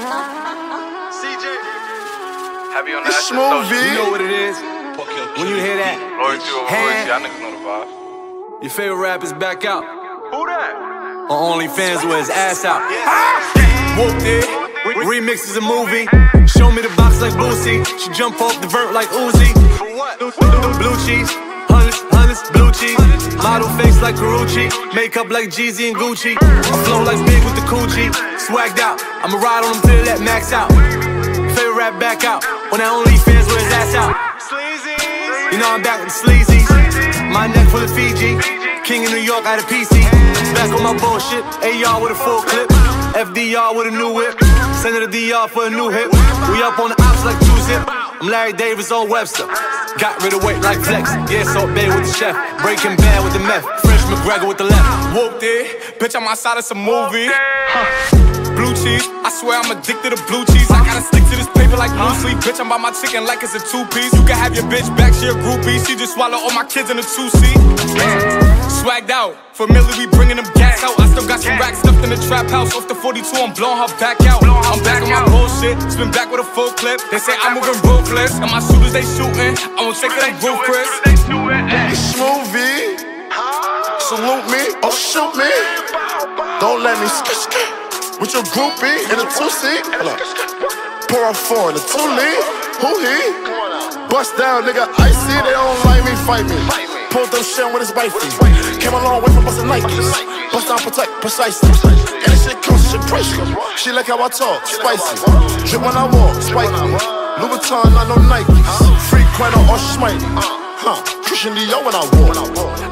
CJ. Heavy on the It's Ashton smooth, social. You know what it is. When you hear that, Loyalty over Hand. royalty. Y'all niggas know the vibe. your favorite rapper's back out. Who that? On OnlyFans with his ass out. Ah! Whooped it. Remix is a movie. Show me the box like Boosie. She jump off the vert like Uzi. For what? Blue cheese. Hundreds, hundreds, blue cheese. Model face like Carucci. Makeup like Jeezy and Gucci. I flow like big with the coochie. Swagged out. I'ma ride on him till that max out. Favorite rap back out. On that OnlyFans with his ass out. Sleazy. You know I'm back with the sleazies. My neck full of Fiji. King of New York out of PC. Back on my bullshit. AR with a full clip. FDR with a new whip. Send it to DR for a new hit. We up on the ops like two zip. I'm Larry Davis on Webster. Got rid of weight like flex. Yeah, Salt Bae with the chef. Breaking bad with the meth. Fresh McGregor with the left. Whooped it. Bitch, I'm outside of some movie. Blue cheese, I swear I'm addicted to blue cheese. I gotta stick to this paper like blue sleep. Bitch, I'm by my chicken like it's a two piece. You can have your bitch back, she a groupie. She just swallow all my kids in a two seat. Swagged out, familiar, we bringing them gas out. I still got some racks stuffed in the trap house. Off the 42, I'm blowing her back out. I'm back on my bullshit, spin back with a full clip. They say I'm moving ruthless, and my shooters they shooting. I won't take it roof, Chris. It's smooth, V. Salute me or shoot me. Don't let me sk sk with your groupie in a two seat. Hold up. Pour a four in a two lead. Who he? Bust down, nigga. Icy. They don't like me, fight me. Pulled them shit with his wifey. Came a long way from busting Nikes. Bust down, protect, precisely. And this shit comes, shit precious. She like how I talk, spicy. Drip when I walk, spiky. Louis Vuitton, not no Nikes. Free Quino or Schmitey. Huh, Christian Dior when I walk.